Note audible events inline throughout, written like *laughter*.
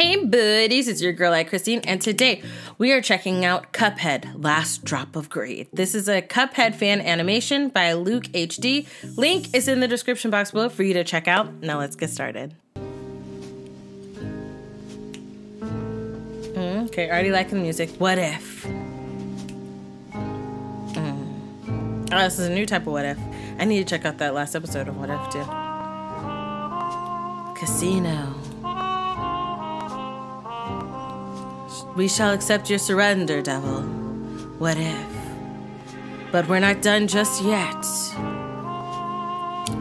Hey buddies, it's your girl AyChristene, and today we are checking out Cuphead Last Drop of Greed. This is a Cuphead fan animation by LucHD. Link is in the description box below for you to check out. Now let's get started. Mm, okay, already liking the music. What if? Mm. Oh, this is a new type of what if. I need to check out that last episode of What If too. Casino. We shall accept your surrender, devil. What if? But we're not done just yet.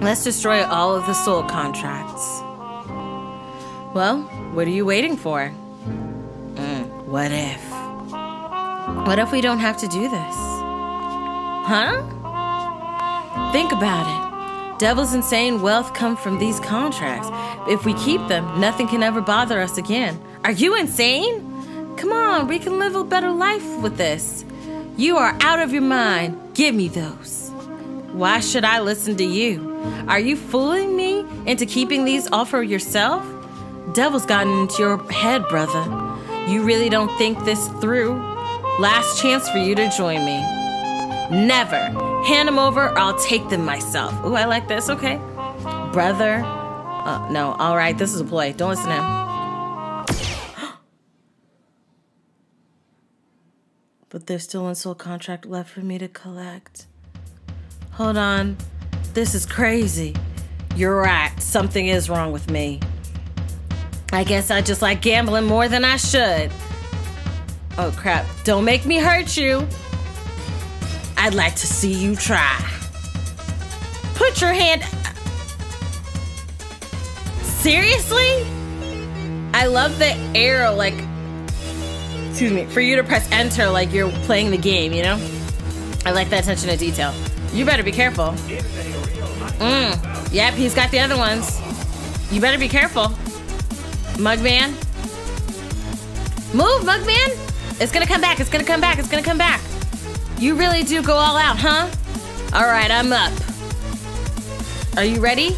Let's destroy all of the soul contracts. Well, what are you waiting for? Mm, what if? What if we don't have to do this? Huh? Think about it. Devils insane wealth come from these contracts. If we keep them, nothing can ever bother us again. Are you insane? Come on, we can live a better life with this. You are out of your mind. Give me those. Why should I listen to you? Are you fooling me into keeping these all for yourself? Devil's gotten into your head, brother. You really don't think this through? Last chance for you to join me. Never. Hand them over or I'll take them myself. Ooh, I like this. Okay. Brother. Uh, no, all right. This is a play. Don't listen to him. But there's still one soul contract left for me to collect. Hold on. This is crazy. You're right. Something is wrong with me. I guess I just like gambling more than I should. Oh crap. Don't make me hurt you. I'd like to see you try. Put your hand. Seriously? I love the arrow, like excuse me, for you to press enter like you're playing the game, you know? I like that attention to detail. You better be careful. Mm. Yep, he's got the other ones. You better be careful. Mugman. Move, Mugman! It's gonna come back, it's gonna come back, it's gonna come back. You really do go all out, huh? Alright, I'm up. Are you ready?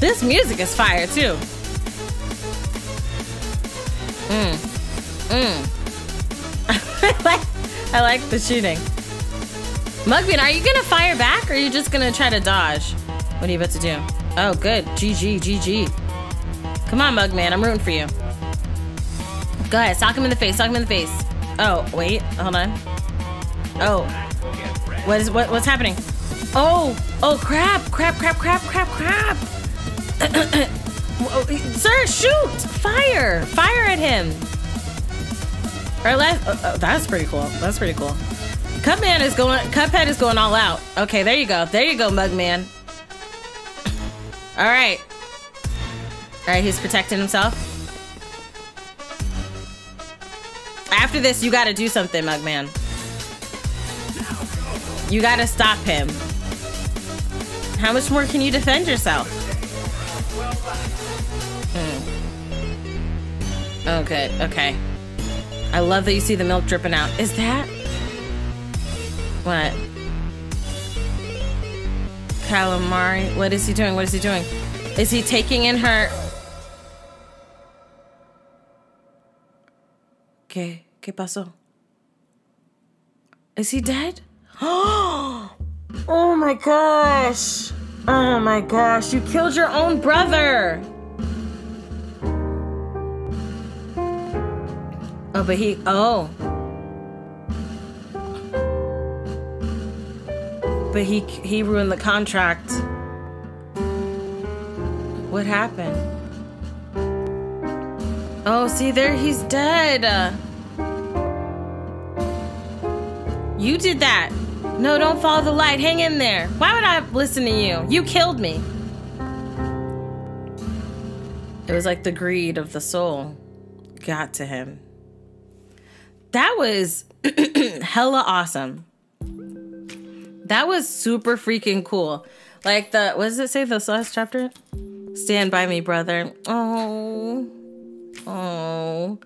This music is fire too. Mm. Mm. *laughs* I, like, I like the shooting. Mugbean, are you gonna fire back or are you just gonna try to dodge? What are you about to do? Oh, good. GG, GG. Come on, Mugman, I'm rooting for you. Go ahead, sock him in the face, sock him in the face. Oh, wait, hold on. Oh. What is what what's happening? Oh, oh crap, crap, crap, crap, crap, crap. *clears throat* Sir, shoot! Fire! Fire at him! Or uh, uh, that's pretty cool. That's pretty cool. Cupman is going, Cuphead is going all out. Okay, there you go. There you go, Mugman. All right. All right, he's protecting himself. After this, you gotta do something, Mugman. You gotta stop him. How much more can you defend yourself? Hmm. Okay, okay. I love that you see the milk dripping out. Is that? What? Calamari? What is he doing? What is he doing? Is he taking in her... ¿Qué? ¿Qué pasó? Is he dead? *gasps* Oh my gosh! Oh my gosh, you killed your own brother! Oh, but he, oh. But he, he ruined the contract. What happened? Oh, see there, he's dead. You did that. No, don't follow the light. Hang in there. Why would I listen to you? You killed me. It was like the greed of the soul got to him. That was *clears throat* hella awesome. That was super freaking cool. Like the what does it say the last chapter? Stand by me, brother. Oh. Oh.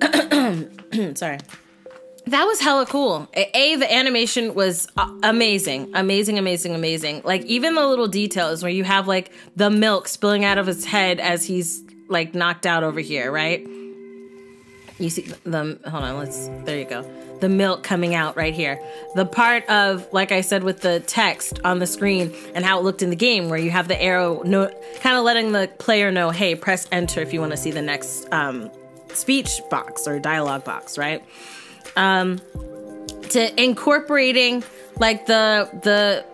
*clears throat* Sorry. that was hella cool. A, the animation was amazing, amazing, amazing, amazing. Like even the little details where you have like the milk spilling out of his head as he's like knocked out over here, right? You see the hold on, let's there you go. The milk coming out right here. The part of like I said with the text on the screen and how it looked in the game where you have the arrow no kind of letting the player know, "Hey, press enter if you want to see the next um speech box or dialogue box, right? Um, to incorporating like the the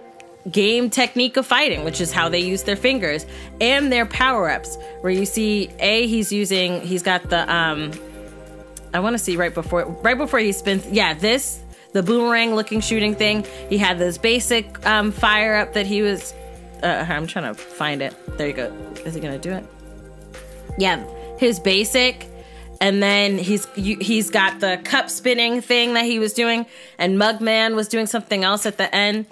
game technique of fighting, which is how they use their fingers and their power ups. Where you see a he's using he's got the um, I want to see right before right before he spins. Yeah, this the boomerang looking shooting thing. He had this basic um, fire up that he was. Uh, I'm trying to find it. There you go. Is he gonna do it? Yeah, his basic and then he's he's got the cup spinning thing that he was doing, and Mugman was doing something else at the end,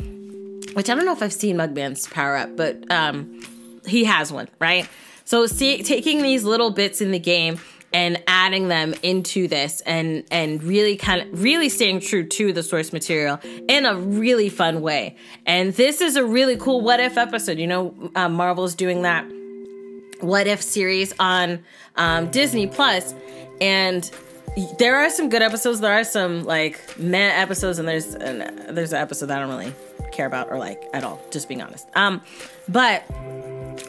which I don't know if I've seen Mugman's power up, but um, he has one, right? So see, taking these little bits in the game and adding them into this and and really kind of really staying true to the source material in a really fun way and this is a really cool what if episode you know uh, marvel's doing that what if series on um, disney plus and there are some good episodes. There are some like meh episodes, and there's an, there's an episode that I don't really care about or like at all. Just being honest. Um, but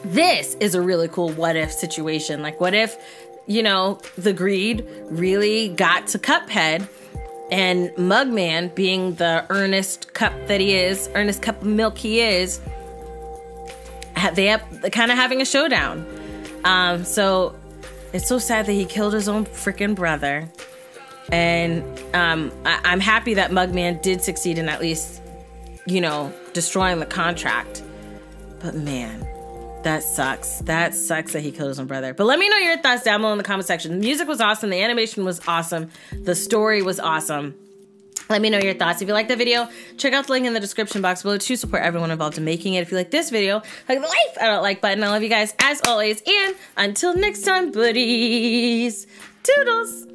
this is a really cool what if situation. Like, what if you know the greed really got to Cuphead? And Mugman, being the earnest cup that he is, earnest cup of milk he is, they have kind of having a showdown. Um, so it's so sad that he killed his own freaking brother. And um, I- am happy that Mugman did succeed in at least, you know, destroying the contract. But man, that sucks. That sucks that he killed his own brother. But let me know your thoughts down below in the comment section. The music was awesome. The animation was awesome. The story was awesome. Let me know your thoughts. If you like the video, check out the link in the description box below to support everyone involved in making it. If you like this video, click the life I don't like button. I love you guys as always. And until next time, buddies. Toodles.